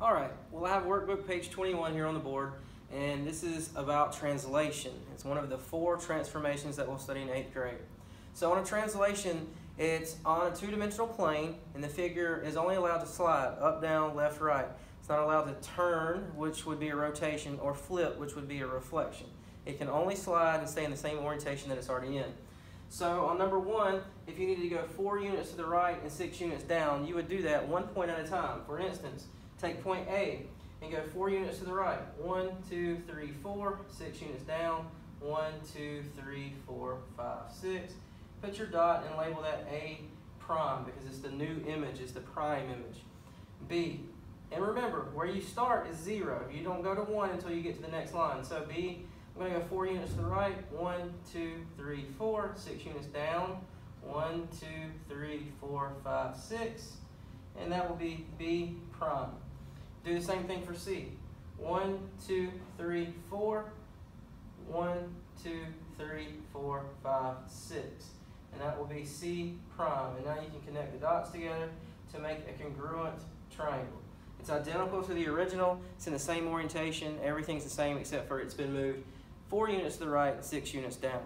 All right, well I have workbook page 21 here on the board and this is about translation. It's one of the four transformations that we'll study in eighth grade. So on a translation, it's on a two-dimensional plane and the figure is only allowed to slide up, down, left, right. It's not allowed to turn, which would be a rotation, or flip, which would be a reflection. It can only slide and stay in the same orientation that it's already in. So on number one, if you needed to go four units to the right and six units down, you would do that one point at a time. For instance, take point A and go four units to the right. One, two, three, four, six units down. One, two, three, four, five, six. Put your dot and label that A prime because it's the new image, it's the prime image. B, and remember, where you start is zero. You don't go to one until you get to the next line. So B, I'm going to go four units to the right. One, two, three, four. Six units down. One, two, three, four, five, six. And that will be B prime. Do the same thing for C. One, two, three, four. One, two, three, four, five, six. And that will be C prime. And now you can connect the dots together to make a congruent triangle. It's identical to the original. It's in the same orientation. Everything's the same except for it's been moved four units to the right and six units down.